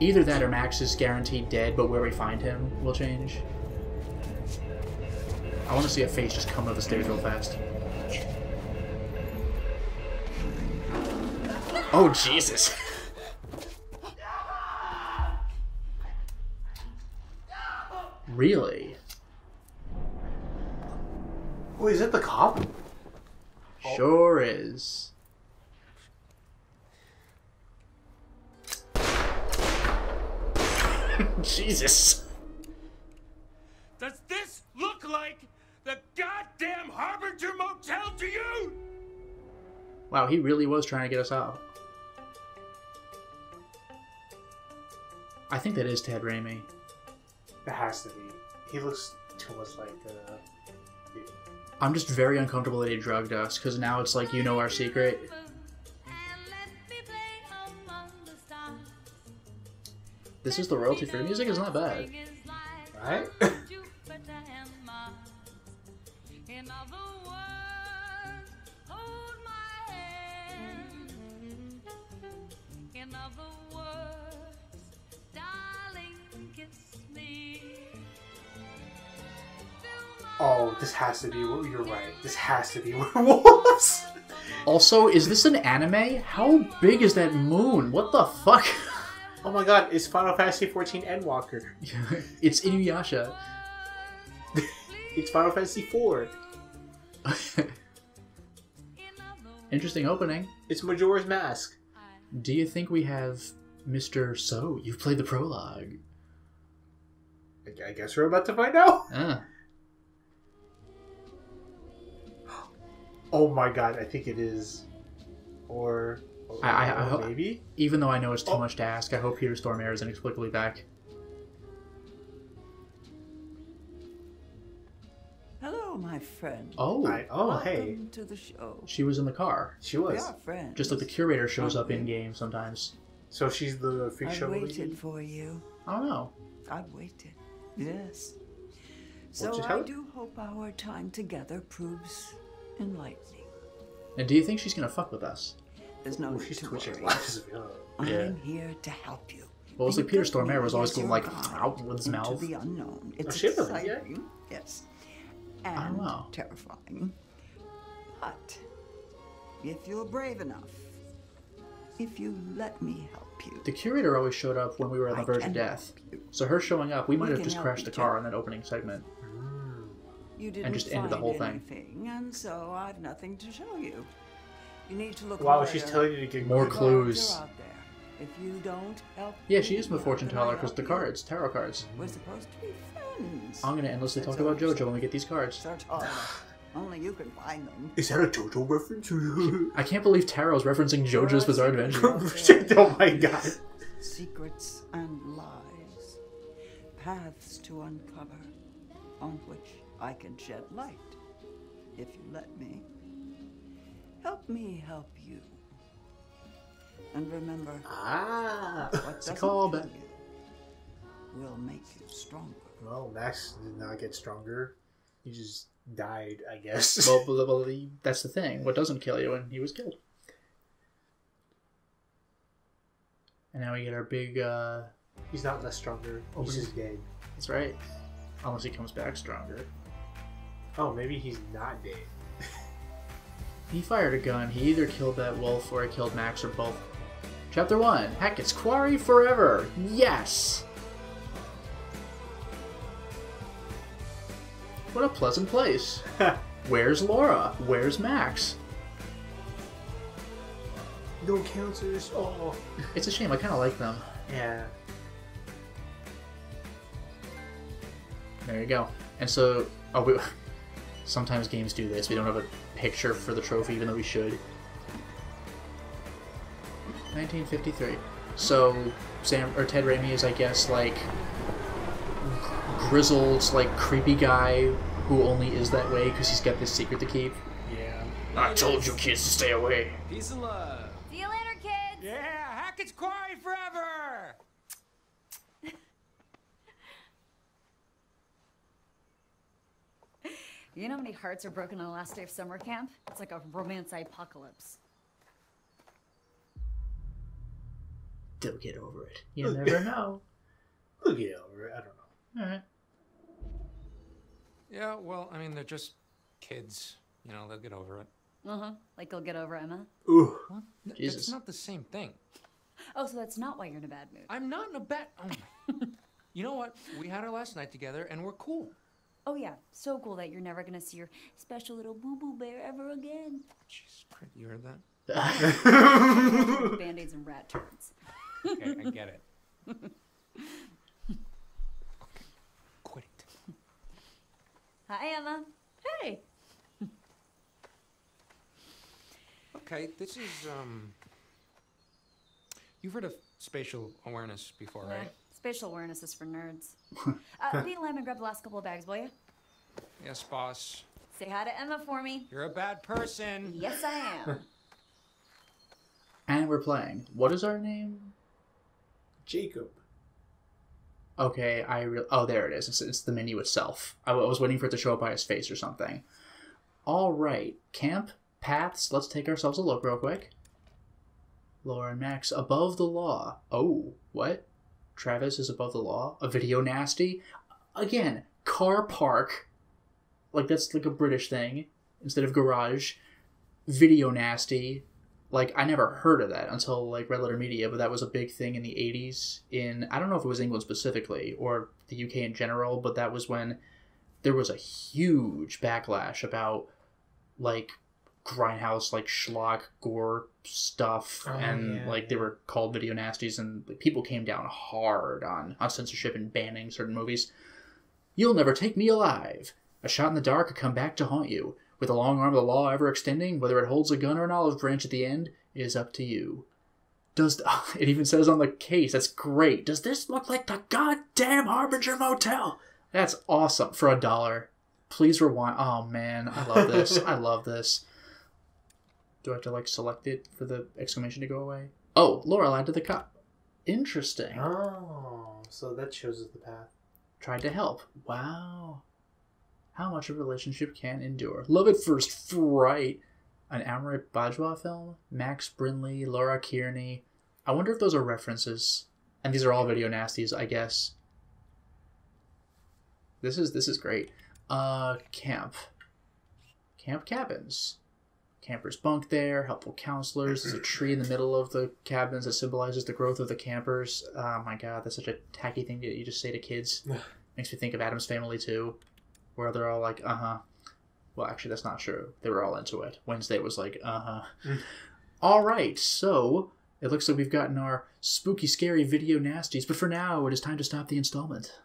Either that or Max is guaranteed dead, but where we find him will change. I want to see a face just come up the stairs real fast. Oh, Jesus. really? Wait, is it the cop? Sure is. Jesus. Does this look like the goddamn Harbinger Motel to you? Wow, he really was trying to get us out. I think that is Ted Raimi. It has to be. He looks too much like uh. I'm just very uncomfortable that he drugged us because now it's like you know our secret. This is the royalty free music. It's not bad. Right? Oh, this has to be. You're right. This has to be werewolves. Also, is this an anime? How big is that moon? What the fuck? Oh my god, it's Final Fantasy 14 Endwalker. it's Inuyasha. It's Final Fantasy 4. Interesting opening. It's Majora's Mask. Do you think we have Mr. So? You've played the prologue. I- I guess we're about to find out. Ah. Oh my god, I think it is. Or. or I- I- I or ho- maybe? Even though I know it's too Oh. much to ask, I hope Peter Stormare is inexplicably back. Hello, my friend. Oh, I, oh, Welcome hey. to the show. she was in the car. She We was. are friends. Just like the curator shows up in game sometimes. So she's the freak I show waited lady? for you. I don't know. I've waited. Yes. So What'd you I do hope our time together proves enlightening. And do you think she's gonna fuck with us? There's no Oh, need she's to twitching. worry. Wow, she's available. Yeah. I'm here to help you. Well, it's like Peter Stormare was always as going like guide out with his into mouth. the unknown. It's she really? exciting. Yes. don't And know. terrifying. But if you're brave enough, if you let me help you, The curator always showed up when we were on the verge of death. So her showing up, we might We have just crashed the car other. on that opening segment. You didn't just ended the find whole thing. anything, and so I've nothing to show you. You need to look Wow, harder. she's telling you to get More clues. out there. If you don't help Yeah, she is my fortune teller because the cards, tarot cards. We're supposed to be friends. I'm gonna endlessly That's talk about. JoJo when we get these cards. Only you can find them. Is that a JoJo reference? I can't believe Tarot's referencing JoJo's Bizarre Adventure. oh my god. Secrets and lies. Paths to uncover on which I can shed light. If you let me. Help me help you. And remember, Ah. what It's a doesn't callback. kill you will make you stronger. Well, Max did not get stronger. He just died, I guess. well, well, well, the- that's the thing. What doesn't kill you, and he was killed. And now we get our big. uh He's not less stronger. Oh, He's he's- just dead. That's right. Unless he comes back stronger. Oh, maybe he's not dead. He fired a gun. He either killed that wolf or he killed Max or both. Chapter 1 Hackett's Quarry Forever! Yes! What a pleasant place. Where's Laura? Where's Max? no cancers. Oh. It's a shame. I kind of like them. Yeah. There you go. And so, oh, we, sometimes games do this. We don't have a picture for the trophy, even though we should. 1953. So, Sam or Ted Raimi is, I guess, like grizzled, like creepy guy who only is that way because he's got this secret to keep. Yeah. I told you kids to stay away. Peace and love. See you later, kids. Yeah, Hackett's Quarry forever! You know how many hearts are broken on the last day of summer camp? It's like a romance apocalypse. They'll get over it. You never know. We'll get over it. I don't know. All right. Yeah, well, I mean, they're just kids. You know, they'll get over it. Uh huh. Like they'll get over Emma. Ooh. What? Jesus. That's not the same thing. Oh, so that's not why you're in a bad mood. I'm not in a bad. Oh my. you know what? We had our last night together, and we're cool. Oh yeah, so cool that you're never gonna see your special little boo boo bear ever again. Jeez, Crit, you heard that? Band-aids and rat turds. Okay, I get it. okay, Quit it. Hi, Emma. Hey, Okay, this is um. You've heard of spatial awareness before, Yeah, right? Spatial awareness is for nerds. uh, be lamb and grab the last couple of bags, will you? Yes, boss. Say hi to Emma for me. You're a bad person. Yes, I am. And we're playing. What is our name? Jacob. Okay, I re- oh there it is. It's, it's the menu itself. I, w- I was waiting for it to show up by his face or something. All right, camp paths. Let's take ourselves a look real quick. Laura and Max above the law. Oh, what? Travis is above the law. A video nasty. Again, car park. Like that's like a British thing instead of garage. Video nasty like I never heard of that until like Red Letter Media, but that was a big thing in the '80s. In I don't know if it was England specifically or the UK in general, but that was when there was a huge backlash about like grindhouse like schlock gore stuff, Oh, and yeah. like they were called video nasties, and like, people came down hard on on censorship and banning certain movies. You'll never take me alive. A shot in the dark could come back to haunt you. With the long arm of the law ever extending, whether it holds a gun or an olive branch at the end, is up to you. Does the, it even says on the case? That's great. Does this look like the goddamn Harbinger Motel? That's awesome for a dollar. Please rewind. Oh man, I love this. I love this. Do I have to like select it for the exclamation to go away? Oh, Laurel add to the cup. Interesting. Oh, so that shows us the path. Tried to help. Wow. How much a relationship can endure. Love at first fright. An Amrit Bajwa film. Max Brinley, Laura Kearney. I wonder if those are references. And these are all video nasties, I guess. This is this is great. Uh, camp. Camp cabins. Campers bunk there, helpful counselors. There's a tree in the middle of the cabins that symbolizes the growth of the campers. Oh my god, that's such a tacky thing that you just say to kids. Makes me think of Addams Family too, where they're all like, uh huh. Well, actually, that's not true. They were all into it. Wednesday was like, uh huh. all right, so it looks like we've gotten our spooky, scary video nasties, but for now, it is time to stop the installment.